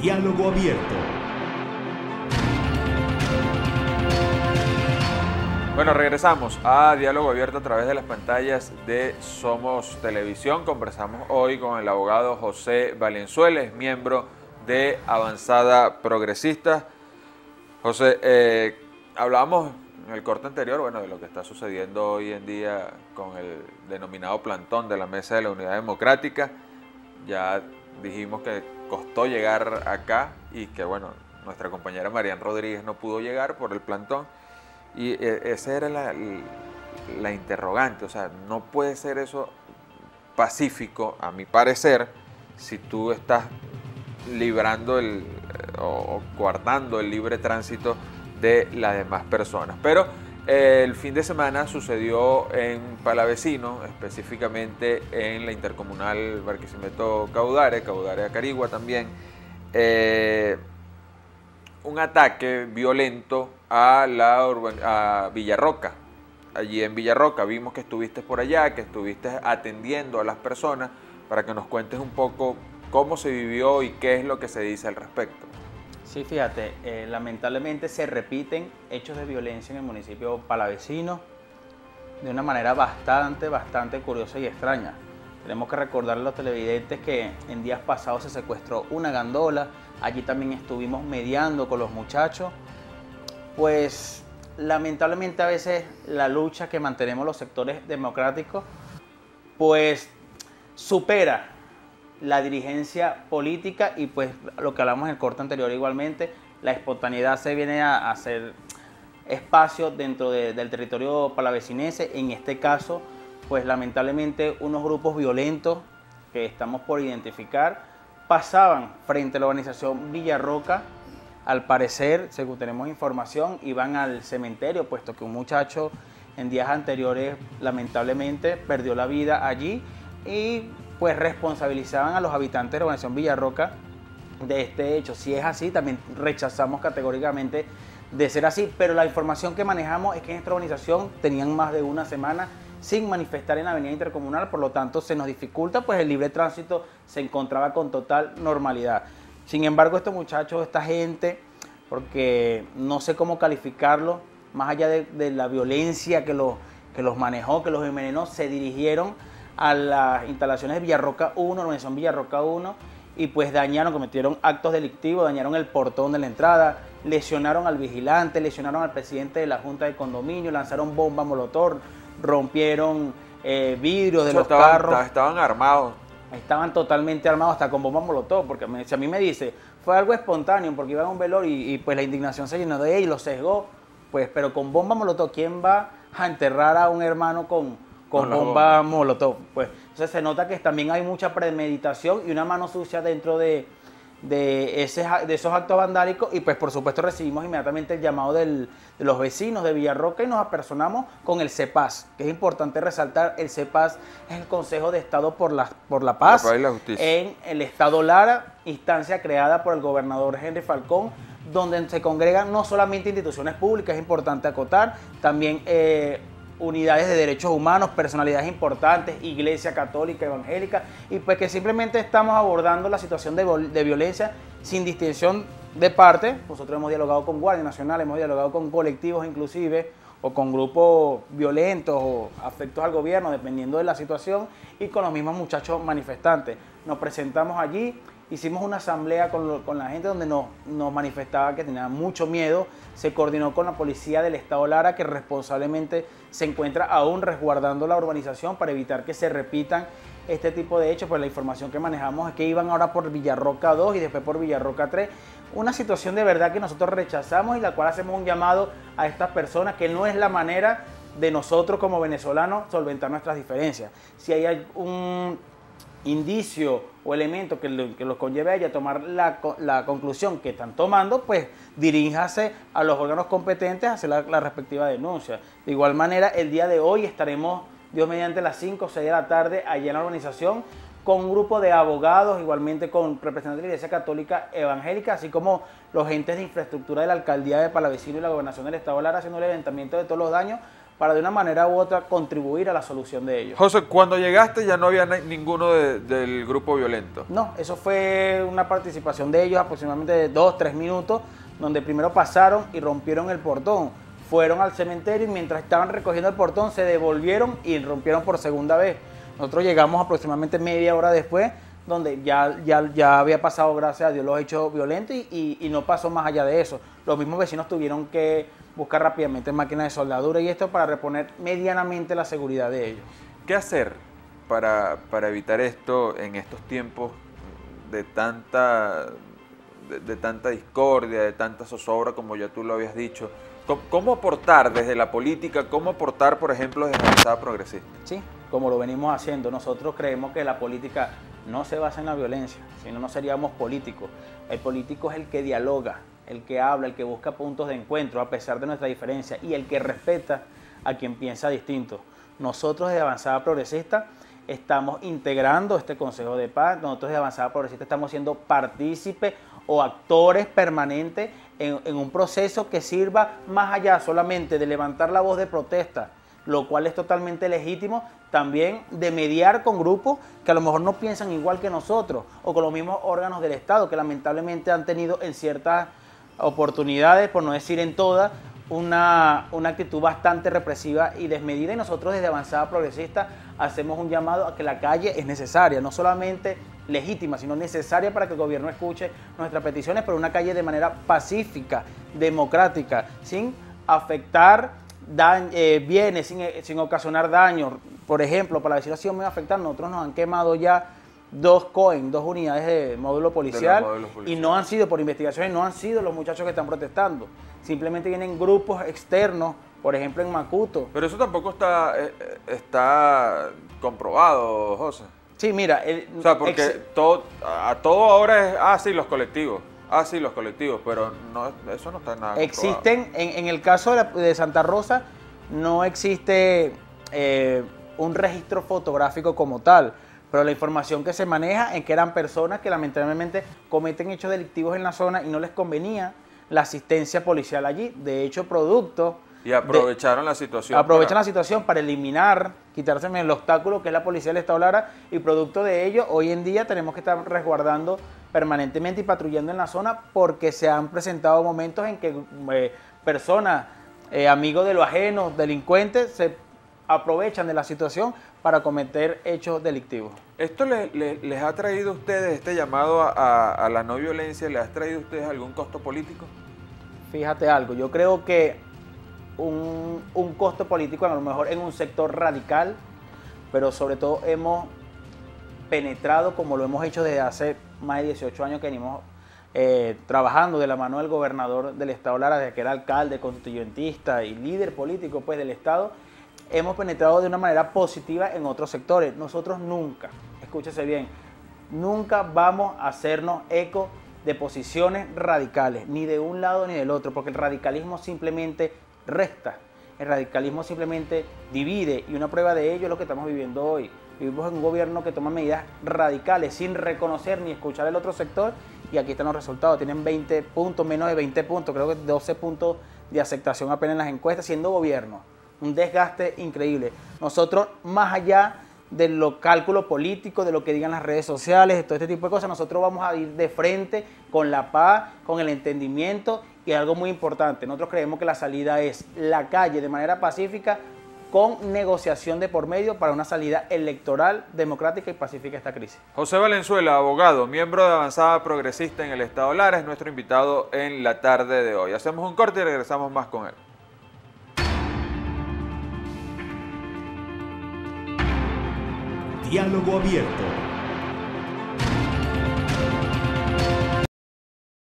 Diálogo Abierto. Bueno, regresamos a Diálogo Abierto a través de las pantallas de Somos Televisión. Conversamos hoy con el abogado José Valenzuela, miembro de Avanzada Progresista. José, eh, hablábamos en el corte anterior, bueno, de lo que está sucediendo hoy en día con el denominado plantón de la Mesa de la Unidad Democrática. Ya dijimos que costó llegar acá y que, bueno, nuestra compañera Marian Rodríguez no pudo llegar por el plantón. Y eh, esa era la, la interrogante, o sea, no puede ser eso pacífico, a mi parecer, si tú estás librando el, o guardando el libre tránsito de las demás personas. Pero eh, el fin de semana sucedió en Palavecino, específicamente en la intercomunal Barquisimeto Caudare, Caudare Acarigua también, eh, un ataque violento a, la a Villarroca. Allí en Villarroca vimos que estuviste por allá, que estuviste atendiendo a las personas para que nos cuentes un poco cómo se vivió y qué es lo que se dice al respecto. Sí, fíjate, eh, lamentablemente se repiten hechos de violencia en el municipio palavecino de una manera bastante, bastante curiosa y extraña. Tenemos que recordarle a los televidentes que en días pasados se secuestró una gandola, allí también estuvimos mediando con los muchachos. Pues lamentablemente a veces la lucha que mantenemos los sectores democráticos pues supera la dirigencia política y pues lo que hablamos en el corte anterior igualmente, la espontaneidad se viene a, hacer espacio dentro del territorio palavecinense, en este caso pues lamentablemente unos grupos violentos que estamos por identificar pasaban frente a la organización Villarroca, al parecer, según tenemos información, iban al cementerio, puesto que un muchacho en días anteriores lamentablemente perdió la vida allí y pues responsabilizaban a los habitantes de la organización Villarroca de este hecho. Si es así, también rechazamos categóricamente de ser así, pero la información que manejamos es que en esta organización tenían más de una semana sin manifestar en la avenida intercomunal, por lo tanto se nos dificulta, pues el libre tránsito se encontraba con total normalidad. Sin embargo, estos muchachos, esta gente, porque no sé cómo calificarlo, más allá de, la violencia que los, que los manejó, que los envenenó, se dirigieron a las instalaciones de Villarroca 1, la organización Villarroca 1, y pues dañaron, cometieron actos delictivos, dañaron el portón de la entrada, lesionaron al vigilante, lesionaron al presidente de la Junta de Condominio, lanzaron bombas molotov, rompieron eh, vidrios de los carros. Estaban armados. Estaban totalmente armados hasta con bombas molotov, porque si a mí me dice, fue algo espontáneo, porque iban a un velor y, pues la indignación se llenó de él y lo sesgó, pues, pero con bombas molotov, ¿quién va a enterrar a un hermano con, con bomba molotov. Pues, entonces se nota que también hay mucha premeditación y una mano sucia dentro de, de, ese, de esos actos vandálicos y pues por supuesto recibimos inmediatamente el llamado de los vecinos de Villarroca y nos apersonamos con el CEPAS, que es importante resaltar, el CEPAS es el Consejo de Estado por la, por la Paz en el Estado Lara, instancia creada por el gobernador Henry Falcón, donde se congregan no solamente instituciones públicas, es importante acotar, también eh, unidades de derechos humanos, personalidades importantes, iglesia católica, evangélica, y pues que simplemente estamos abordando la situación de, violencia sin distinción de parte. Nosotros hemos dialogado con Guardia Nacional, hemos dialogado con colectivos inclusive, o con grupos violentos o afectos al gobierno, dependiendo de la situación, y con los mismos muchachos manifestantes. Nos presentamos allí hicimos una asamblea con, la gente donde nos, nos, manifestaba que tenía mucho miedo. Se coordinó con la policía del Estado Lara, que responsablemente se encuentra aún resguardando la urbanización para evitar que se repitan este tipo de hechos. Pues la información que manejamos es que iban ahora por Villarroca 2 y después por Villarroca 3. Una situación de verdad que nosotros rechazamos y la cual hacemos un llamado a estas personas que no es la manera de nosotros como venezolanos solventar nuestras diferencias. Si hay un indicio o elemento que, los conlleve a ella tomar la, conclusión que están tomando, pues diríjase a los órganos competentes a hacer la, respectiva denuncia. De igual manera, el día de hoy estaremos, Dios mediante las 5 o 6 de la tarde, allí en la organización con un grupo de abogados, igualmente con representantes de la Iglesia Católica Evangélica, así como los entes de infraestructura de la Alcaldía de Palavecino y la Gobernación del Estado de Lara, haciendo el levantamiento de todos los daños para de una manera u otra contribuir a la solución de ellos. José, cuando llegaste ya no había ninguno del grupo violento. No, eso fue una participación de ellos aproximadamente de dos, tres minutos, donde primero pasaron y rompieron el portón. Fueron al cementerio y mientras estaban recogiendo el portón se devolvieron y rompieron por segunda vez. Nosotros llegamos aproximadamente media hora después, donde ya, ya, ya había pasado, gracias a Dios, los hechos violentos y, y no pasó más allá de eso. Los mismos vecinos tuvieron que buscar rápidamente máquinas de soldadura y esto para reponer medianamente la seguridad de ellos. ¿Qué hacer para, evitar esto en estos tiempos de tanta, de, tanta discordia, de tanta zozobra, como ya tú lo habías dicho? ¿Cómo, aportar desde la política, cómo aportar, por ejemplo, desde la Estado progresista? Sí, como lo venimos haciendo. Nosotros creemos que la política no se basa en la violencia, sino no seríamos políticos. El político es el que dialoga, el que habla, el que busca puntos de encuentro a pesar de nuestra diferencia y el que respeta a quien piensa distinto. Nosotros de Avanzada Progresista estamos integrando este Consejo de Paz, nosotros de Avanzada Progresista estamos siendo partícipes o actores permanentes en, en, un proceso que sirva más allá solamente de levantar la voz de protesta, lo cual es totalmente legítimo, también de mediar con grupos que a lo mejor no piensan igual que nosotros o con los mismos órganos del Estado que lamentablemente han tenido en ciertas oportunidades, por no decir en todas, una, actitud bastante represiva y desmedida y nosotros desde Avanzada Progresista hacemos un llamado a que la calle es necesaria, no solamente legítima, sino necesaria para que el gobierno escuche nuestras peticiones, pero una calle de manera pacífica, democrática, sin afectar eh, bienes, sin, sin ocasionar daño. Por ejemplo, para la vecina me va a nosotros nos han quemado ya dos COEN, dos unidades de módulo policial, y no han sido por investigaciones, no han sido los muchachos que están protestando. Simplemente vienen grupos externos, por ejemplo en Macuto. Pero eso tampoco está, eh, eh, está comprobado, José. Sí, mira. o sea, porque todo, a todo ahora es, ah, sí, los colectivos. Ah, sí, los colectivos, pero no, eso no está nada. Existen, en, en, el caso de, Santa Rosa, no existe eh, un registro fotográfico como tal pero la información que se maneja es que eran personas que lamentablemente cometen hechos delictivos en la zona y no les convenía la asistencia policial allí. De hecho, producto... Y aprovecharon la situación. Aprovechan la situación para eliminar, quitarse el obstáculo que es la policía del Estado Lara y producto de ello, hoy en día tenemos que estar resguardando permanentemente y patrullando en la zona porque se han presentado momentos en que eh, personas, eh, amigos de lo ajeno, delincuentes, se aprovechan de la situación para cometer hechos delictivos. ¿Esto les ha traído a ustedes, este llamado a, la no violencia, les ha traído a ustedes algún costo político? Fíjate algo, yo creo que un, costo político a lo mejor en un sector radical, pero sobre todo hemos penetrado como lo hemos hecho desde hace más de 18 años que venimos eh, trabajando de la mano del gobernador del estado Lara, desde que era alcalde, constituyentista y líder político pues, del estado, hemos penetrado de una manera positiva en otros sectores. Nosotros nunca, escúchese bien, nunca vamos a hacernos eco de posiciones radicales, ni de un lado ni del otro, porque el radicalismo simplemente resta, el radicalismo simplemente divide y una prueba de ello es lo que estamos viviendo hoy. Vivimos en un gobierno que toma medidas radicales sin reconocer ni escuchar el otro sector y aquí están los resultados. Tienen 20 puntos, menos de 20 puntos, creo que 12 puntos de aceptación apenas en las encuestas, siendo gobierno un desgaste increíble. Nosotros, más allá de los cálculos políticos, de lo que digan las redes sociales, todo este tipo de cosas, nosotros vamos a ir de frente con la paz, con el entendimiento y algo muy importante, nosotros creemos que la salida es la calle de manera pacífica con negociación de por medio para una salida electoral, democrática y pacífica a esta crisis. José Valenzuela, abogado, miembro de Avanzada Progresista en el Estado Lara, es nuestro invitado en la tarde de hoy. Hacemos un corte y regresamos más con él. Diálogo Abierto